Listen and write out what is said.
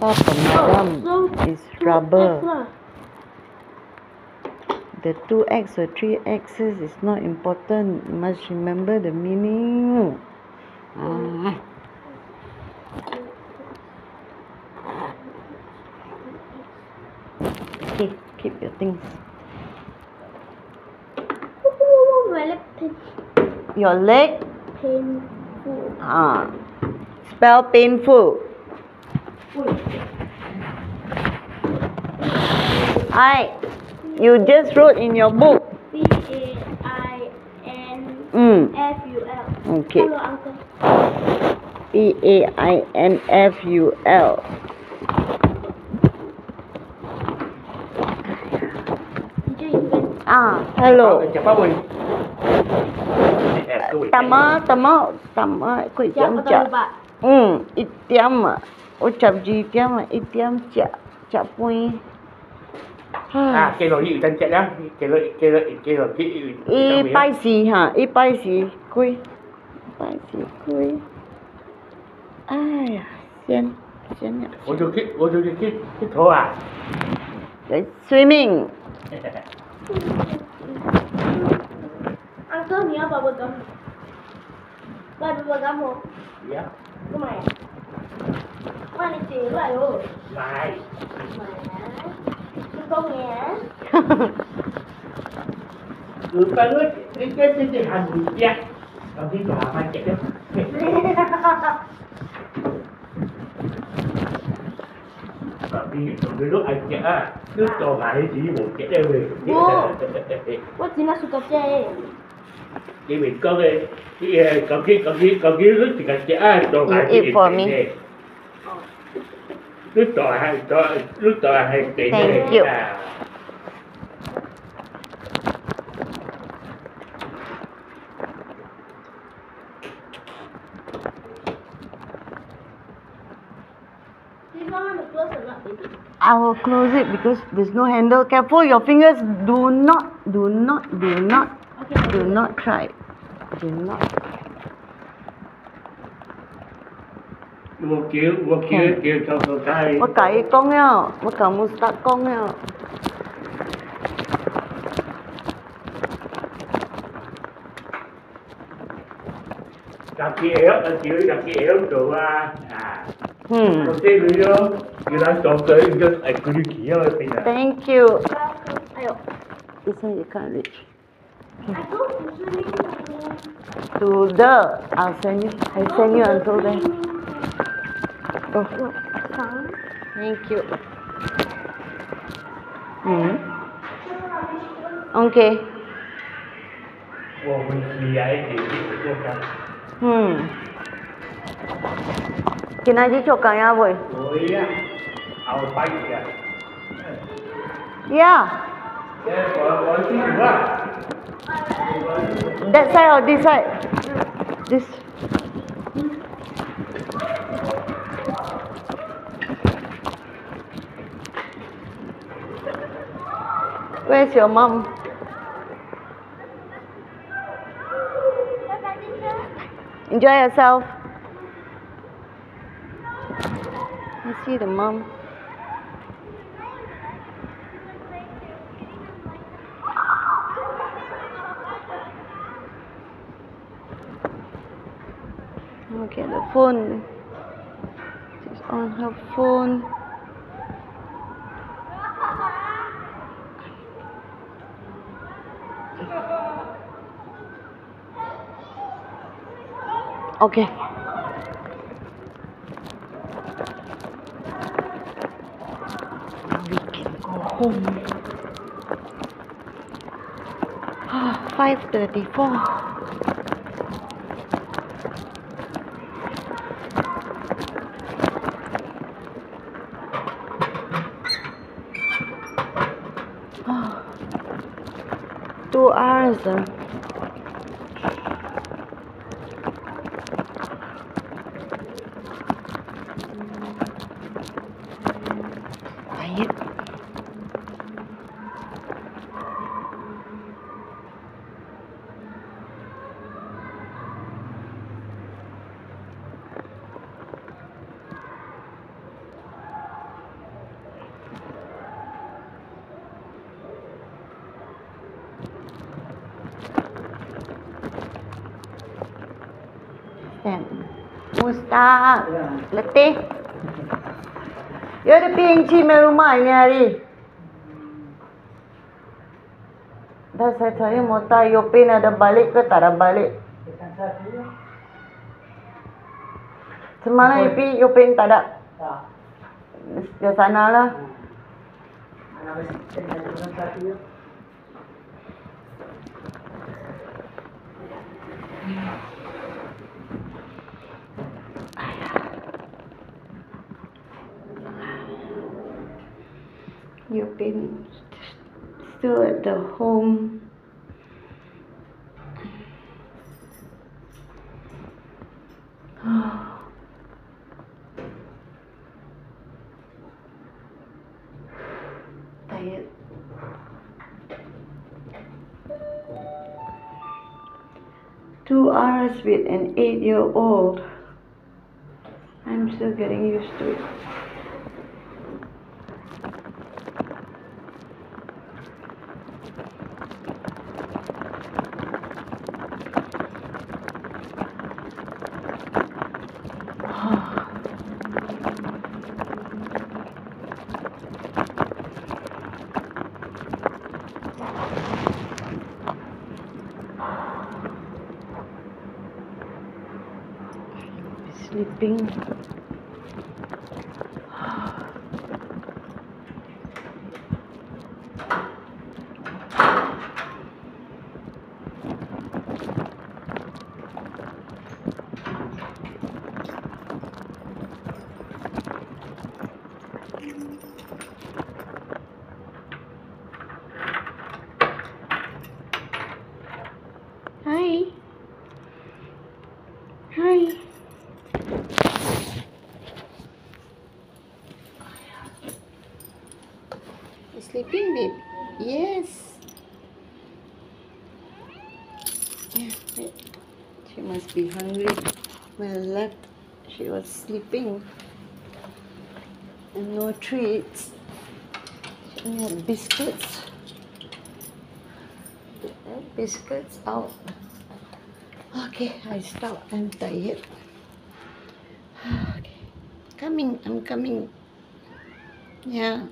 Papa, madam, so is rubber. X. The two X or three X's is not important. You must remember the meaning. Ah. Okay, keep your things. My leg pain, Your leg, painful. ah, spell painful. I, you just wrote in your book. P A I N Mm, F U L. okay. Hello, uncle. P A I N F U L. Teacher, you can. Ah, hello. Tama, tama, tama. Kuy Siapa tiam tahu cak. pak? Hmm, uchapji tiam itiam cha cha pui à cái lỗi gì tân chạy đó cái lỗi cái lỗi cái lỗi cái y bai gì hả? Y bai gì cui. Bai gì cui. Ai à xiên xiên nhỉ tôi cái tôi cái cái cái thô à? Đấy swimming. Antonio, Bubble Gum. Bubble Gum. Yeah. Come on chịu rồi luôn. Mày Mà Con nhà Người cái nói cái cái cái cái hành gì kia Còn cái bà mà chạy đó. Còn cái gì còn cái lúc anh chạy á Cứ cho cái chỉ một chạy đây về. Bố Bố chỉ là sự tập chơi Chị mình có cái Cái cái cái cầm cái cầm cái lúc thì cần chạy á Cho lại cái gì for me. Lúc trò hay trò lúc trò hay chạy Thank you. This one want to close or not, baby? I will close it because there's no handle. Careful, your fingers. Do not, do not, do not, Okay. do not try. Do not. một cái con nhau một cái một sắc con nhau đặt kia yếu đặt kia đặt kia à à. Hmm có thể lưu yo như là chọn tới như là cứ đi kia rồi bây giờ. Thank you. Ayo this one you can't reach to the I'll send you I'll send you until then. Oh, thank you. Hmm. Okay. Ủa, mình chỉ ấy thì cũng không Hmm. Kinaji choka ya boy. rồi á ao bay kìa Yeah. cái có có cái That side or this side? This. Where's your mom? Enjoy yourself. I see the mom. Okay, the phone. She's on her phone. Okay. We can go home. Ah, five thirty-four. Ah, two hours. Um. Ustaz. Letih. You ada PNG main rumah ini hari. Dah saya tanya tahu Yopin ada balik ke tak ada balik. Semalam Ipi Yopin tak ada. Di sana lah. You've been still at the home. Tired. Two hours with an eight year old. I'm still getting used to it. Sleeping. Hi. Hi. You sleeping, babe? Yes. She must be hungry. I left, she was sleeping. And no treats. She only had biscuits. Biscuits out. Okay, I stop. I'm tired. Okay. Coming, I'm coming. Yeah.